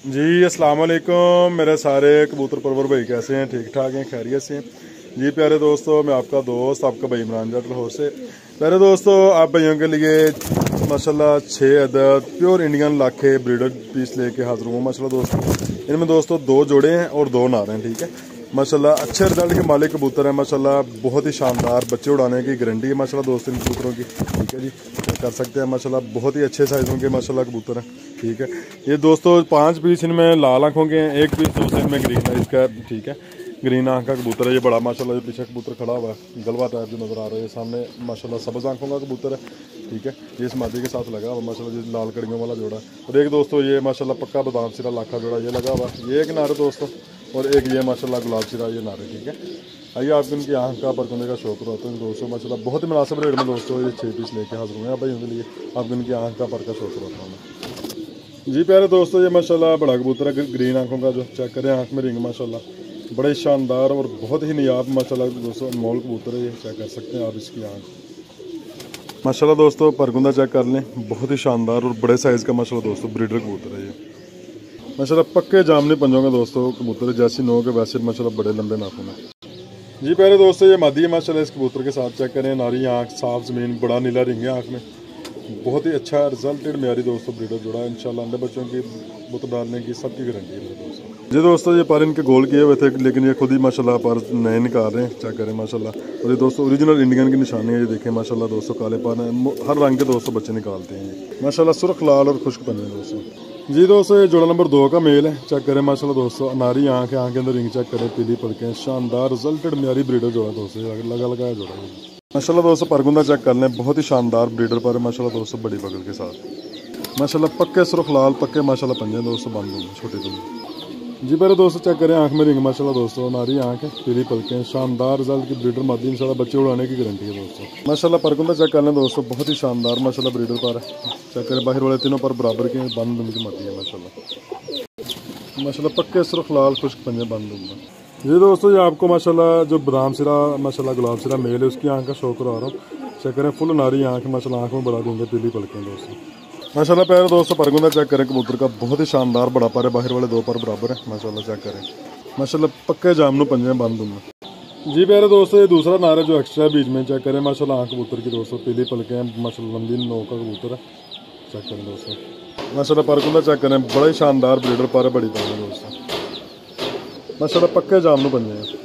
जी अस्सलाम वालेकुम मेरे सारे कबूतर परवर भाई कैसे हैं? ठीक ठाक हैं? खैरियत से जी, प्यारे दोस्तों, मैं आपका दोस्त, आपका भाई इमरान जट लाहौर से। प्यारे दोस्तों, आप भाइयों के लिए माशाल्लाह छः अदद प्योर इंडियन लाखे ब्रीडर पीस लेके हाजिर हूँ, माशाल्लाह दोस्तों। इनमें दोस्तों दो जोड़े हैं और दो नार हैं, ठीक है? माशाल्लाह, अच्छे रिज़ल्ट के मालिक कबूतर हैं, माशाल्लाह। बहुत ही शानदार, बच्चे उड़ाने की गारंटी है, माशाल्लाह, दोस्तों इन कबूतरों की। ठीक है जी कर सकते हैं, माशाल्लाह, बहुत ही अच्छे साइज़ों के माशाल्लाह, कबूतर हैं। ठीक है, ये दोस्तों, पाँच पीस इनमें लाल आँखों के हैं एक पीस दोस्तों इनमें ग्रीन है, इसका, ठीक है। ग्रीन आँख का कबूतर है, ये बड़ा, माशाल्लाह जो पीछे कबूतर खड़ा हुआ है, गलवा टाइप जो नज़र आ रहा है सामने, माशाल्लाह, सबज आँखों का कबूतर है। ठीक है, ये इस मादी के साथ लगा हुआ, माशाल्लाह जो लाल कड़ियों वाला जोड़ा और एक दोस्तों, ये, माशाल्लाह, पक्का बादाम सिरा लाखा जोड़ा, ये लगा हुआ ये एक नारे दोस्तों और एक ये माशाल्लाह गुलाब सिरा ये नारे, ठीक है? आइए आपको इनकी आँख का परकुने का शौक रहता है दोस्तों माशाल्लाह, बहुत ही मुनासिब रेट में दोस्तों ये छः पीस लेके हाजिर हुए हैं। भाई उनके लिए आपको इनकी आँख का पर का शौक रहता हूँ। जी प्यारे दोस्तों, ये माशाल्लाह बड़ा कबूतर है, ग्रीन आँखों का जो चेक करें, आँख में रिंग, माशाल्लाह। बड़े शानदार और बहुत ही नियाब, माशाल्लाह दोस्तों, अनमोल कबूतर है, ये चेक कर सकते हैं आप इसकी आँख। माशाल्लाह दोस्तों परगुंदा चेक कर लें, बहुत ही शानदार और बड़े साइज़ का, माशाल्लाह दोस्तों ब्रीडर कबूतर है ये। माशाल्लाह पक्के जामनी पंजों के दोस्तों, कबूतर जैसी नो के वैसे माशाल्लाह बड़े लंबे नाखून है। जी पहले दोस्तों, ये मादी है माशाल्लाह इस कबूतर के साथ चेक करें, नारी आँख, साफ़ ज़मीन, बड़ा नीला रिंग है आँख में। बहुत ही अच्छा रिजल्टेड मेरी दोस्तों ब्रीडर जुड़ा है इंशाल्लाह अंडे बच्चों की बुत डालने की सबकी गारंटी है दोस्तों। जी दोस्तों, ये पर इनके गोल किए हुए थे, लेकिन ये खुद ही माशाल्लाह पर नए निकाल रहे हैं चेक करें, माशाल्लाह। और ये दोस्तों ओरिजिनल इंडियन की निशानी है, ये देखें, माशाल्लाह दोस्तों, काले पान हर रंग के दोस्तों बच्चे निकालते हैं माशाला सुरख, लाल और खुश्क बने दोस्तों। जी दोस्तों, ये जोड़ा नंबर दो का मेल है। चेक करें, माशाल्लाह दोस्तों, अनारी आँख है, आँख के अंदर रिंग चेक करें, पीली पड़के, शानदार, रिजल्टेड म्यारी ब्रीडर जोड़ा दोस्तों लगा लगाया जोड़ा माशाल्लाह दोस्तों, परगुंदा चेक कर लें, बहुत ही शानदार ब्रीडर पर माशाल्लाह दोस्तों, बड़ी बगल के साथ। माशाल्लाह पक्के सुरख लाल, पक्के माशाल्लाह पंजे दोस्तों, बंद होंगे, छोटे दूँगे जी पहले दोस्तों चेक करें, आँख में रिंग, माशाल्लाह दोस्तों, नारी आँख है पीली पलके, शानदार रिज़ल्ट की ब्रीडर मादी इंशाल्लाह बच्चे उड़ाने की गारंटी है दोस्तों। माशाल्लाह परकुंदा चेक कर लें दोस्तों, बहुत ही शानदार, माशाल्लाह ब्रीडर पर चेक करें, बाहर वाले तीनों पर बराबर के बंद उनकी मादी है, माशाल्लाह। माशाल्लाह पक्के सुरख लाल खुश्क पंजे बंद दूँगा जी दोस्तों, ये आपको माशाल्लाह जो बादाम सिरा, माशाल्लाह गुलाब सिरा मेल है, उसकी आँख का शौक रहा हूँ। चेक करें फुल नारी आँख, माशाल्लाह आँख में बढ़ा देंगे पीली पलकें दोस्तों। माशाल्लाह प्यारे दोस्तों परगुंदा चेक करें, कबूतर का बहुत ही शानदार बड़ा पर है, बाहर वाले दो पर बराबर है। माशाल्लाह चेक करें। माशाल्लाह पक्के जामनू पंजे बंद दूँगा। जी प्यारे दोस्तों, ये दूसरा नार है जो एक्स्ट्रा बीच में चेक करें। माशाल्लाह आँख कबूतर की दोस्तों, पीली पलके हैं, माशाल्लाह लंबी नौ का कबूतर है। चेक करें दोस्तों। माशाल्लाह परगुंदा चेक करें, बड़ा ही शानदार ब्रीडर पर है, बड़ी है दोस्तों। माशाल्लाह पक्के जामनू पंजे हैं।